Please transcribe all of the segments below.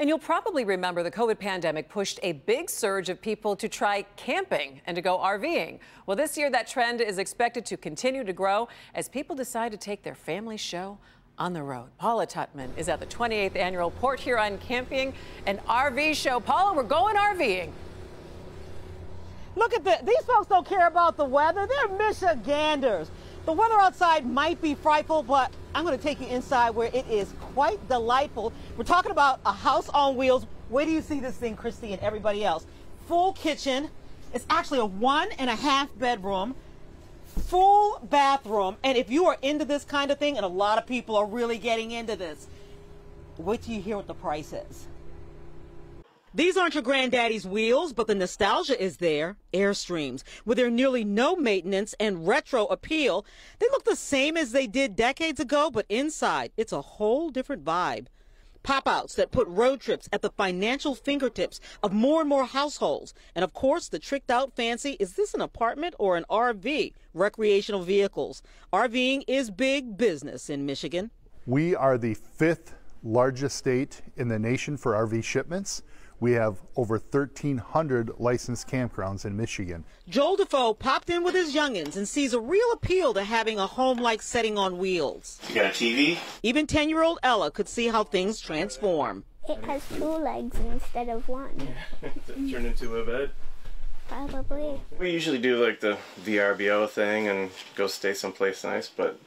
And you'll probably remember the COVID pandemic pushed a big surge of people to try camping and to go RVing. Well, this year that trend is expected to continue to grow as people decide to take their family show on the road. Paula Tutman is at the 28th annual Port Huron Camping and RV show. Paula, we're going RVing. Look at this. These folks don't care about the weather. They're Michiganders. The weather outside might be frightful, but I'm going to take you inside where it is quite delightful. We're talking about a house on wheels. Where do you see this thing, Christy, and everybody else? Full kitchen. It's actually a one and a half bedroom, full bathroom. And if you are into this kind of thing, and a lot of people are really getting into this, wait till you hear what the price is. These aren't your granddaddy's wheels, but the nostalgia is there. Airstreams, with their nearly no maintenance and retro appeal, they look the same as they did decades ago, but inside, it's a whole different vibe. Pop outs that put road trips at the financial fingertips of more and more households. And of course, the tricked out fancy is this an apartment or an RV? Recreational vehicles. RVing is big business in Michigan. We are the fifth largest state in the nation for RV shipments. We have over 1,300 licensed campgrounds in Michigan. Joel Defoe popped in with his youngins and sees a real appeal to having a home-like setting on wheels. You got a TV? Even 10-year-old Ella could see how things transform. It has two legs instead of one. Turn into a bed? Probably. We usually do like the VRBO thing and go stay someplace nice, but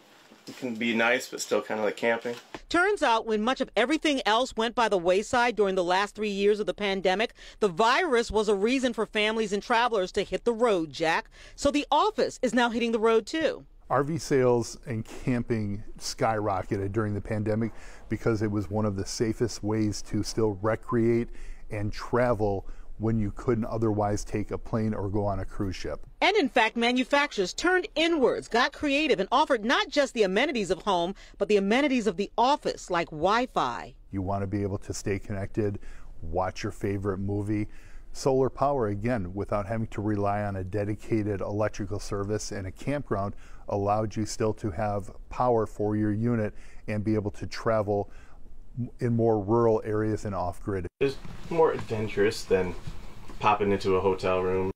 it can be nice, but still kind of like camping. Turns out when much of everything else went by the wayside during the last three years of the pandemic, the virus was a reason for families and travelers to hit the road, Jack. So the office is now hitting the road too. RV sales and camping skyrocketed during the pandemic because it was one of the safest ways to still recreate and travel when you couldn't otherwise take a plane or go on a cruise ship. And in fact, manufacturers turned inwards, got creative, and offered not just the amenities of home, but the amenities of the office, like Wi Fi. You want to be able to stay connected, watch your favorite movie. Solar power, again, without having to rely on a dedicated electrical service and a campground, allowed you still to have power for your unit and be able to travel in more rural areas and off grid. It's more adventurous than popping into a hotel room.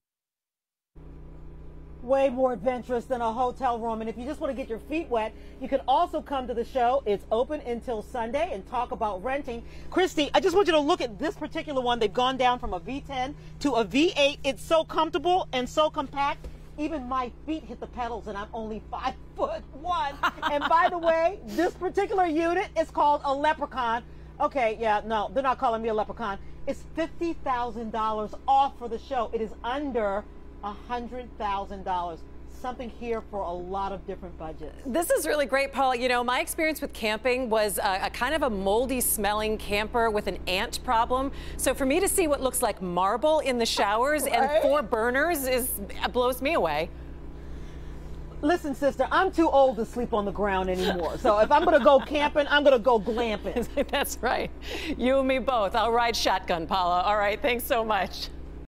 Way more adventurous than a hotel room. And if you just want to get your feet wet, you can also come to the show. It's open until Sunday and talk about renting. Christy, I just want you to look at this particular one. They've gone down from a V10 to a V8. It's so comfortable and so compact. Even my feet hit the pedals and I'm only five foot one. and by the way, this particular unit is called a leprechaun. Okay, yeah, no, they're not calling me a leprechaun. It's $50,000 off for the show. It is under a $100,000 something here for a lot of different budgets. This is really great, Paul. You know, my experience with camping was a, a, kind of a moldy smelling camper with an ant problem. So for me to see what looks like marble in the showers right? and four burners is blows me away. Listen, sister, I'm too old to sleep on the ground anymore. So if I'm going to go camping, I'm going to go glamping. That's right. You and me both. I'll ride shotgun, Paula. All right. Thanks so much.